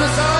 desire.